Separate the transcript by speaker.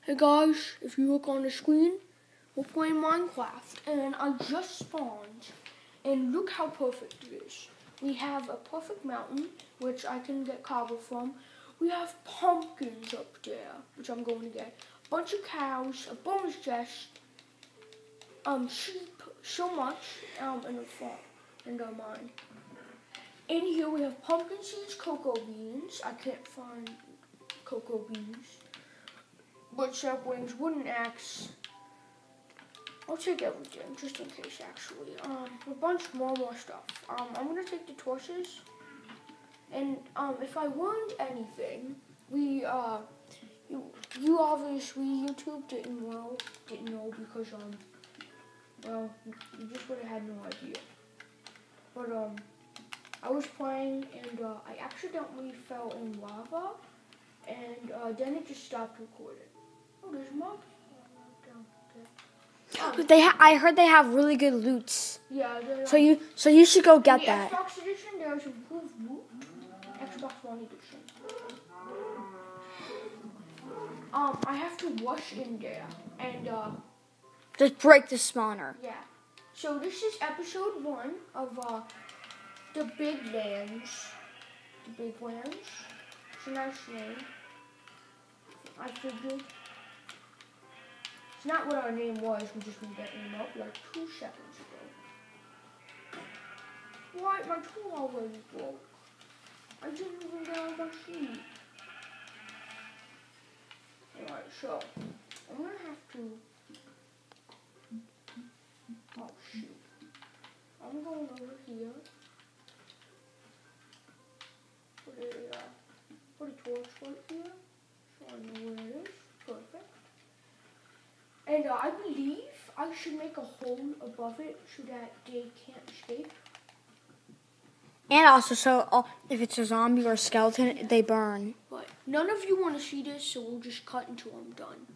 Speaker 1: Hey guys, if you look on the screen, we're playing Minecraft, and I just spawned, and look how perfect it is. We have a perfect mountain, which I can get cobble from. We have pumpkins up there, which I'm going to get. A bunch of cows, a bonus chest, um, sheep, so much, um, in the farm, in the mine. In here we have pumpkin seeds, cocoa beans. I can't find cocoa beans. Wood saplings, wooden axe. I'll take everything just in case actually. Um a bunch more more stuff. Um I'm gonna take the torches. And um if I learned anything, we uh you you obviously YouTube didn't know didn't know because um well you just would have had no idea. But um I was playing and uh, I accidentally fell in lava and uh, then it just stopped recording. Oh, there's more. down there.
Speaker 2: They ha- I heard they have really good loots.
Speaker 1: yeah,
Speaker 2: So you so you should go get
Speaker 1: the
Speaker 2: that.
Speaker 1: Xbox edition, there's. Xbox One edition. Um, I have to rush in there, and uh,
Speaker 2: Just break the spawner.
Speaker 1: yeah. So this is episode one of uh, the Big Lands. The Big Lands. It's a nice name. I figured. It's not what our name was. We just made that name up like two seconds ago. What? My tool already broke. I didn't even get out of my sheet. Alright, so I'm gonna have to. Oh shoot. I'm going over here. Put a, uh, put a torch right here. So I know where it is. Perfect. And uh, I believe I should make a hole above it so that they can't escape.
Speaker 2: And also, so uh, if it's a zombie or a skeleton, they burn.
Speaker 1: But none of you want to see this, so we'll just cut until I'm done.